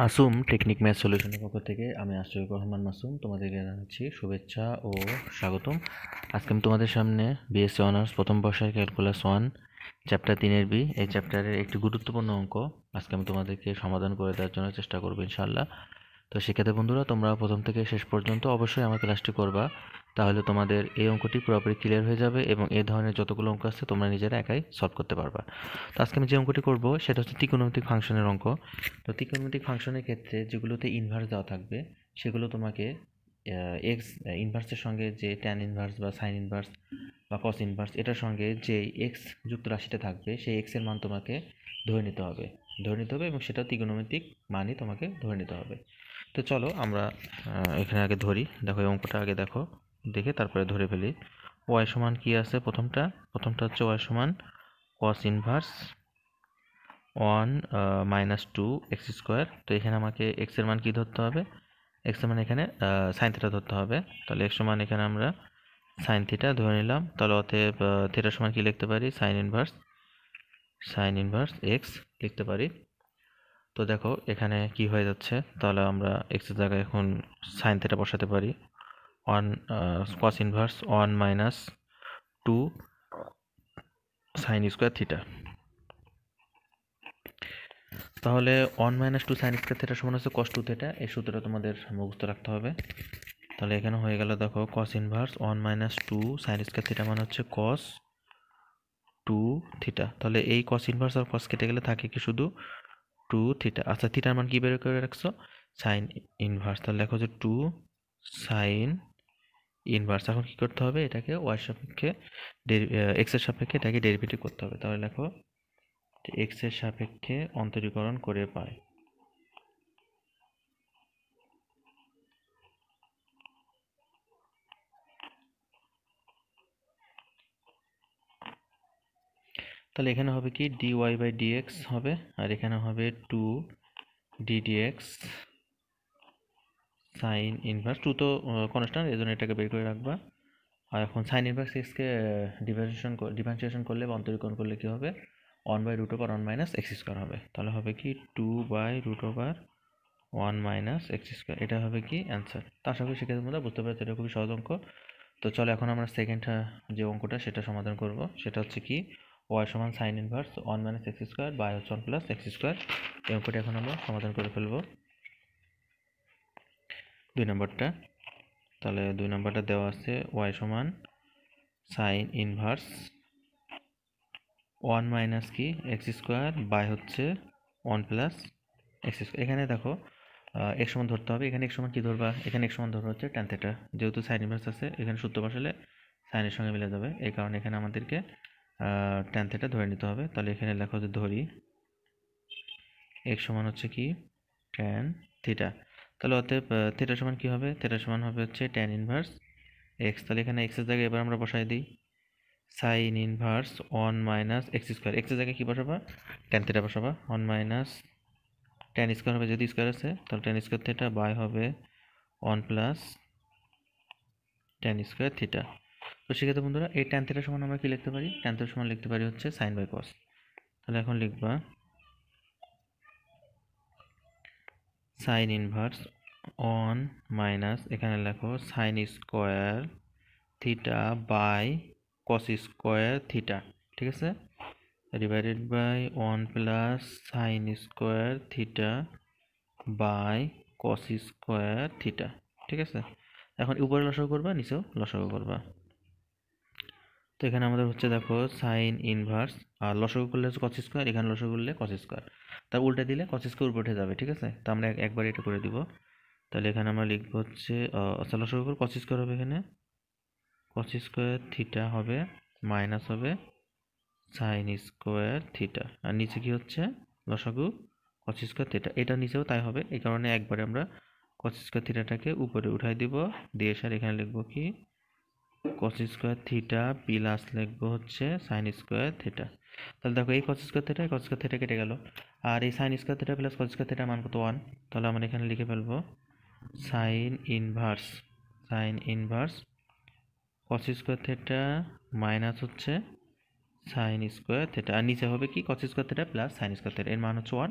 Masum, technique math সলিউশনের পক্ষ থেকে আমি আশরাফুর রহমান মাসুম, তোমাদেরকে জানাচ্ছি শুভেচ্ছা ও স্বাগতম। আজকে আমি তোমাদের সামনে বিএসসি অনার্স প্রথম বর্ষের ক্যালকুলাস ওয়ান চ্যাপ্টার তিনের বি এই চ্যাপ্টারের একটি গুরুত্বপূর্ণ অঙ্ক। আজকে আমি তোমাদেরকে সমাধান করে দেওয়ার জন্য চেষ্টা করব ইনশাল্লাহ তো সেক্ষেত্রে বন্ধুরা, তোমরা প্রথম থেকে শেষ পর্যন্ত অবশ্যই আমার ক্লাসটি করবা। তাহলে তোমাদের এই অঙ্কটি পুরোপুরি ক্লিয়ার হয়ে যাবে এবং এই ধরনের যতগুলো অঙ্ক আছে তোমরা নিজেরা একাই সলভ করতে পারবা। তো আজকে আমি যে অঙ্কটি করব, সেটা হচ্ছে ত্রিকোণমিতিক ফাংশনের অঙ্ক। তো ত্রিকোণমিতিক ফাংশনের ক্ষেত্রে যেগুলোতে ইনভার্স দেওয়া থাকবে, সেগুলো তোমাকে এক্স ইনভার্সের সঙ্গে যে ট্যান ইনভার্স বা সাইন ইনভার্স বা কস ইনভার্স এটার সঙ্গে যে এক্স যুক্ত রাশিটা থাকবে, সেই এক্সের মান তোমাকে ধরে নিতে হবে। ধরে নিতে হবে এবং সেটা ত্রিকোণমিতিক মানই তোমাকে ধরে নিতে হবে। তো চলো আমরা এখানে আগে ধরি। দেখো এই অঙ্কটা আগে দেখো। দেখে তারপরে ধরে ফেলি। ওয়াই সমান কি আছে প্রথমটা? প্রথমটা হচ্ছে ওয়াই সমান cos inverse one minus two x square তো এখানে আমাকে এক্সের মান কি ধরতে হবে? এক্সের মান এখানে সাইন থিটা ধরতে হবে। তাহলে এক্স সমান এখানে আমরা সাইন থিটা ধরে নিলাম। তাহলে অতএব থিটার সমান কি লিখতে পারি? Sine inverse sine inverse x লিখতে পারি। তো দেখো, এখানে কি হয়ে যাচ্ছে? তাহলে আমরা এক্সের জায়গায় এখন সাইন থিটা বসাতে পারি। One cos inverse one minus two sine square theta তাহলে one minus two sine square theta সমান হচ্ছে কস টু থিটা এই সূত্রটা তোমাদের মুখস্থ রাখতে হবে। তাহলে এখানে হয়ে গেল দেখো cos inverse one minus two sine square theta মানে হচ্ছে কস টু থিটা তাহলে এই কস ইনভার্স আর কস কেটে গেলে থাকে কি শুধু টু থিটা আচ্ছা থিটার মান কি বের করে রাখছো? সাইন ইনভার্স তাহলে লেখো যে টু সাইন ইনভার্স এখন কী করতে হবে? এটাকে ওয়াই সাপেক্ষে এক্সের সাপেক্ষে এটাকে ডেরিভেটিভ করতে হবে। তাহলে লেখো এক্সের সাপেক্ষে অন্তরীকরণ করে পায় তাহলে এখানে হবে কি? ডি ওয়াই বাই ডিএক্স হবে। আর এখানে হবে two d dx sine inverse two তো কনস্ট্যান্ট এই জন্য এটাকে বের করে রাখবা। আর এখন সাইন ইনভার্স এক্সকে ডিফারেন্সিয়েশন ডিফারেন্সিয়েশন করলে বা অন্তরীকরণ করলে কী হবে? One by root over one minus x square হবে। তাহলে হবে কি two by root over one minus x square এটা হবে কি? অ্যান্সার তো আশা করি সেক্ষেত্রে মধ্যে বুঝতে পারছি, এটা খুবই সহজ অঙ্ক। তো চলো এখন আমরা সেকেন্ড যে অঙ্কটা, সেটা সমাধান করব। সেটা হচ্ছে কি ওয়াই সমান sine inverse one minus x square by হচ্ছে ওয়ান প্লাস এক্স স্কোয়ার এই অঙ্কটা এখন আমরা সমাধান করে ফেলব। দুই নম্বরটা। তাহলে দুই নম্বরটা দেওয়া আছে ওয়াই সমান সাইন ইনভার্স ওয়ান মাইনাস কি? এক্স স্কোয়ার বাই হচ্ছে ওয়ান প্লাস এক্স এখানে দেখো এক সমান ধরতে হবে। এখানে এক সমান কী ধরবা? এখানে এক সমান ধরবা হচ্ছে ট্যান থেটা যেহেতু সাইন ইনভার্স আছে, এখানে সূত্র বসালে সাইনের সঙ্গে মিলে যাবে। এই কারণে এখানে আমাদেরকে ট্যান থেটা ধরে নিতে হবে। তাহলে এখানে লেখা হচ্ছে ধরি এক সমান হচ্ছে কি? ট্যান থিটা তাহলে অতএব থিটা সমান কী হবে? থিটা সমান হবে হচ্ছে ট্যান ইনভার্স এক্স তাহলে এখানে এক্সের জায়গায় এবার আমরা বসাই দিই। Sine inverse one minus x square এক্সের জায়গায় কী বসাবা? ট্যান থিটা বসাবা। ওয়ান মাইনাস ট্যান স্কোয়ার হবে যদি স্কোয়ার আছে, তাহলে ট্যান স্কোয়ার থিটা বাই হবে one plus tan square theta তো সেক্ষেত্রে বন্ধুরা, এই ট্যান থিটার সমান আমরা কী লিখতে পারি? ট্যান থিটার সমান লিখতে পারি হচ্ছে সাইন বাই কস তাহলে এখন লিখবা সাইন ইনভার্স ওয়ান মাইনাস এখানে লেখো sine square theta by cos square theta ঠিক আছে? Divided by one plus sine square theta by cos square theta ঠিক আছে? এখন উপরে লসাগু করবা, নিচেও লসাগু করবা। তো এখানে আমাদের হচ্ছে দেখো সাইন ইনভার্স আর লসাগু করলে হচ্ছে কস স্কোয়ার এখানে লসাগু করলে কস স্কোয়ার তার উল্টে দিলে কস স্কোয়ার উপরে উঠে যাবে, ঠিক আছে? তো আমরা একবার এটা করে দিব। তাহলে এখানে আমরা লিখব হচ্ছে আচ্ছা লসাগু করে কস স্কোয়ার হবে এখানে? কস স্কোয়ার থিটা হবে মাইনাস হবে সাইন স্কোয়ার থিটা আর নিচে কি হচ্ছে? লসাগু কস স্কোয়ার থিটা এটা নিচেও তাই হবে, এই কারণে একবারে আমরা কস স্কোয়ার থিটাটাকে উপরে উঠাই দিব। দিয়ে স্যার এখানে লিখব কি? কস স্কোয়ার থিটা প্লাস লিখব হচ্ছে সাইন স্কোয়ার থিটা তাহলে দেখো এই cos square theta cos square theta কেটে গেল। আর এই sine square theta plus cos square থিটার মান কত? ওয়ান তাহলে আমরা এখানে লিখে ফেলব sine inverse sine inverse cos square theta minus হচ্ছে সাইন স্কোয়ার থেটা আর নিচে হবে কি? Cos square theta plus sine square theta এর মান হচ্ছে ওয়ান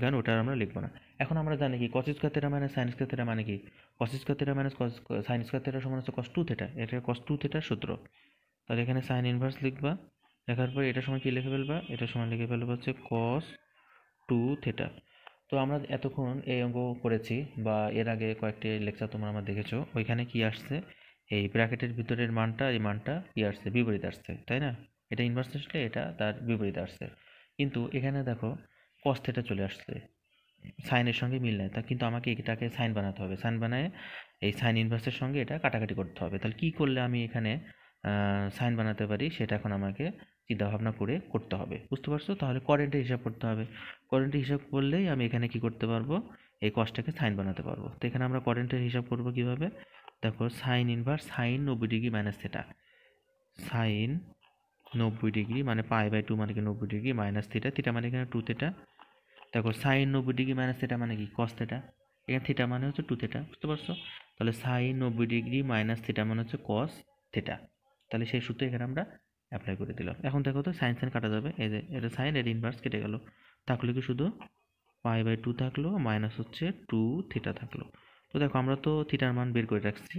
কারণে ওটা আমরা লিখব না। এখন আমরা জানি কি কস স্কোয়ার থেটা মানে সাইন স্কোয়ার থেটা মানে কি? কস স্কোয়ার থেটা মানে কস সাইন স্কোয়ার থেটা সমান হচ্ছে কস টু থেটা এটা কস টু থেটার সূত্র। তাহলে এখানে সাইন ইনভার্স লিখবা, লেখার পর এটার সময় কি লিখে ফেলবা? এটার সময় লিখে ফেলবা হচ্ছে কস টু থেটা তো আমরা এতক্ষণ এই অঙ্ক করেছি বা এর আগে কয়েকটি লেকচার তোমরা আমার দেখেছ, ওইখানে কি আসছে? এই ব্র্যাকেটের ভিতরের মানটা, এই মানটা কি আসছে? বিপরীত আসছে, তাই না? এটা ইনভার্স আসলে এটা তার বিপরীত আসছে। কিন্তু এখানে দেখো কস থেটা চলে আসছে। সাইনের সঙ্গে মিল নেয় তা কিন্তু আমাকে এটাকে সাইন বানাতে হবে। সাইন বানায় এই সাইন ইনভার্সের সঙ্গে এটা কাটাকাটি করতে হবে। তাহলে কী করলে আমি এখানে সাইন বানাতে পারি? সেটা এখন আমাকে চিন্তাভাবনা করে করতে হবে। বুঝতে পারছ? তাহলে কারেন্টের হিসাব করতে হবে। কারেন্টের হিসাব করলেই আমি এখানে কি করতে পারব? এই কসটাকে সাইন বানাতে পারব। তো এখানে আমরা কারেন্টের হিসাব করব কীভাবে? দেখো, সাইন ইনভার্স সাইন নব্বই ডিগ্রি মাইনাস থেটা সাইন নব্বই ডিগ্রি মানে পাই বাই টু মানে কি নব্বই ডিগ্রি মাইনাস থিটা থিটা মানে এখানে টু থেটা দেখো সাইন নব্বই ডিগ্রি মাইনাস থেটা মানে কি? কস থেটা এখানে থিটা মানে হচ্ছে টু থেটা বুঝতে পারছ? তাহলে সাইন নব্বই ডিগ্রি মাইনাস থিটা মানে হচ্ছে কস থেটা তাহলে সেই সূত্র এখানে আমরা অ্যাপ্লাই করে দিলাম। এখন দেখো তো সাইন সাইন কাটা যাবে। এই যে এটা সাইন এর ইনভার্স কেটে গেল। থাকলে কি শুধু? পাই বাই টু থাকল মাইনাস হচ্ছে টু থিটা থাকল। তো দেখো আমরা তো থিটার মান বের করে রাখছি।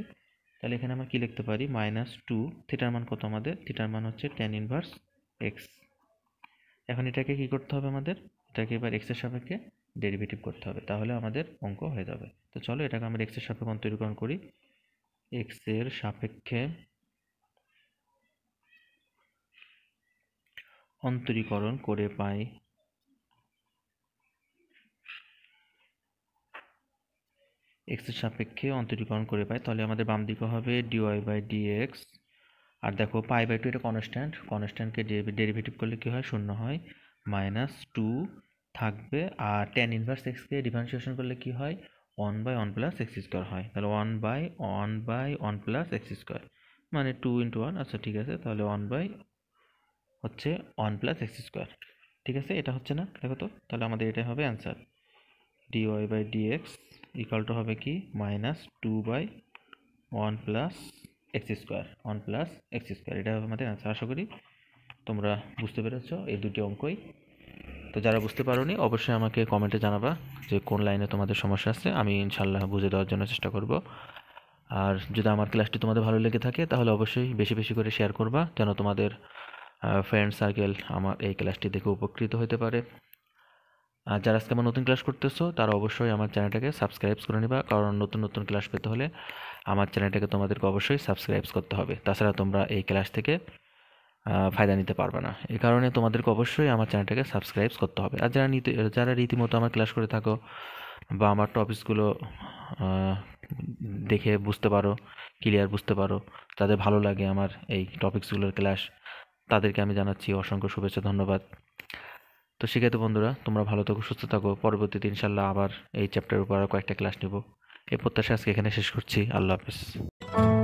তাহলে এখানে আমরা কি লিখতে পারি? মাইনাস টু থিটার মান কত আমাদের? থিটার মান হচ্ছে টেন ইনভার্স এক্স এখন এটাকে কি করতে হবে আমাদের? এটাকে এবার এক্সের সাপেক্ষে ডেরিভেটিভ করতে হবে। তাহলে আমাদের অঙ্ক হয়ে যাবে। তো চলো এটাকে আমরা এক্সের সাপেক্ষে অন্তরীকরণ করি। এক্সের সাপেক্ষে অন্তরীকরণ করে পাই এক্সের সাপেক্ষে অন্তরীকরণ করে পাই, তাহলে আমাদের বাম দিকে হবে ডিওয়াই বাই ডিএক্স আর দেখো পাই বাই টু এটা কনস্ট্যান্ট কনস্ট্যান্টকে ডেরিভেটিভ করলে কী হয়? শূন্য হয় মাইনাস টু থাকবে। আর টেন ইনভার্স এক্সকে ডিফারেন্সিয়েশন করলে কী হয়? One by one plus x square হয়। তাহলে one by one by one plus x square মানে টু ইন্টু ওয়ান আচ্ছা ঠিক আছে, তাহলে ওয়ান বাই হচ্ছে ওয়ান প্লাস এক্স স্কোয়ার ঠিক আছে, এটা হচ্ছে না? দেখো তো, তাহলে আমাদের এটা হবে answer d y by dx equal two হবে কি? Minus two by one plus x square. One plus x square. এটা হবে আমাদের অ্যান্সার আশা করি তোমরা বুঝতে পেরেছ এই দুটি অঙ্কই। তো যারা বুঝতে পারোনি, অবশ্যই আমাকে কমেন্টে জানাবা যে কোন লাইনে তোমাদের সমস্যা আছে। আমি ইনশাল্লাহ বুঝে দেওয়ার জন্য চেষ্টা করব। আর যদি আমার ক্লাসটি তোমাদের ভালো লেগে থাকে, তাহলে অবশ্যই বেশি বেশি করে শেয়ার করবা, যেন তোমাদের ফ্রেন্ড সার্কেল আমার এই ক্লাসটি দেখে উপকৃত হতে পারে। আর যারা আজকে আমার নতুন ক্লাস করতেছো, তারা অবশ্যই আমার চ্যানেলটাকে সাবস্ক্রাইব করে নিবা, কারণ নতুন নতুন ক্লাস পেতে হলে আমার চ্যানেলটাকে তোমাদেরকে অবশ্যই সাবস্ক্রাইব করতে হবে। তাছাড়া তোমরা এই ক্লাস থেকে ফায়দা নিতে পারবে না। এই কারণে তোমাদেরকে অবশ্যই আমার চ্যানেলটাকে সাবস্ক্রাইব করতে হবে। আর যারা যারা রীতিমতো আমার ক্লাস করে থাকো বা আমার টপিকসগুলো দেখে বুঝতে পারো ক্লিয়ার বুঝতে পারো, তাদের ভালো লাগে আমার এই টপিকসগুলোর ক্লাস তাদেরকে আমি জানাচ্ছি অসংখ্য শুভেচ্ছা, ধন্যবাদ। তো শিক্ষিত বন্ধুরা, তোমরা ভালো থাকো, সুস্থ থাকো। পরবর্তীতে ইনশাল্লাহ আবার এই চ্যাপ্টারের উপর আরও কয়েকটা ক্লাস নেব। এই প্রত্যাশা আজকে এখানে শেষ করছি। আল্লাহ হাফিজ।